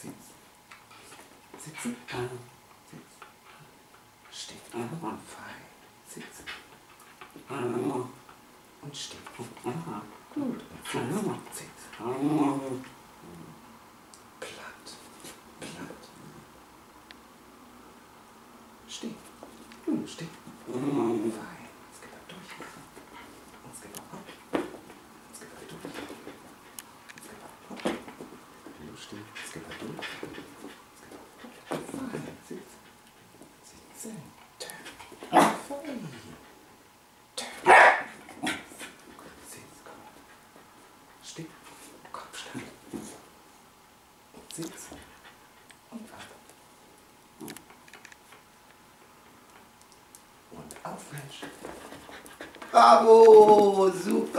Sitzen. Sitz. Stehen. Fein. Sitzen. Und stehen. Gut. Und sitz. Sitz. Platt. Platt. Stehen. Hm, Stehen. Fein. Jetzt geht er stehen. Jetzt geht er durch. Fein. Sitz. Sitzen. Turn. Fein. Turn. Sitz. Komm. Steh. Kopfstand. Sitz. Und ab. Und auf, Mensch. Bravo! Super.